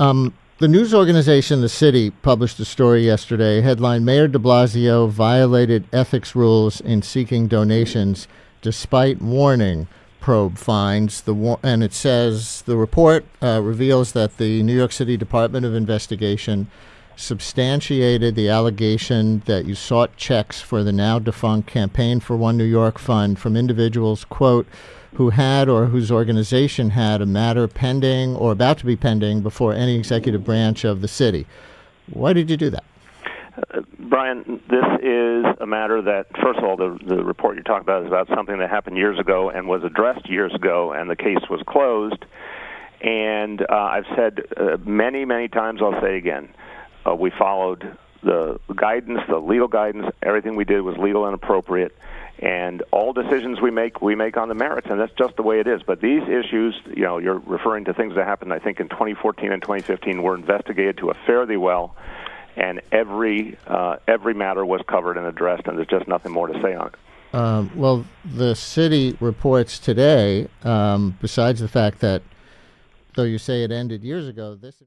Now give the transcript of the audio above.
Um, the news organization The City published a story yesterday. Headline Mayor de Blasio violated ethics rules in seeking donations despite warning. Probe finds the and it says the report uh, reveals that the New York City Department of Investigation substantiated the allegation that you sought checks for the now defunct Campaign for One New York fund from individuals, quote, who had or whose organization had a matter pending or about to be pending before any executive branch of the city. Why did you do that? Uh, Brian, this is a matter that, first of all, the, the report you're talking about is about something that happened years ago and was addressed years ago, and the case was closed. And uh, I've said uh, many, many times, I'll say again, uh, we followed the guidance, the legal guidance. Everything we did was legal and appropriate. And all decisions we make we make on the merits and that's just the way it is. But these issues you know you're referring to things that happened i think in 2014 and 2015 were investigated to a fairly well and every uh, every matter was covered and addressed and there's just nothing more to say on it. Um, well the city reports today um, besides the fact that though you say it ended years ago this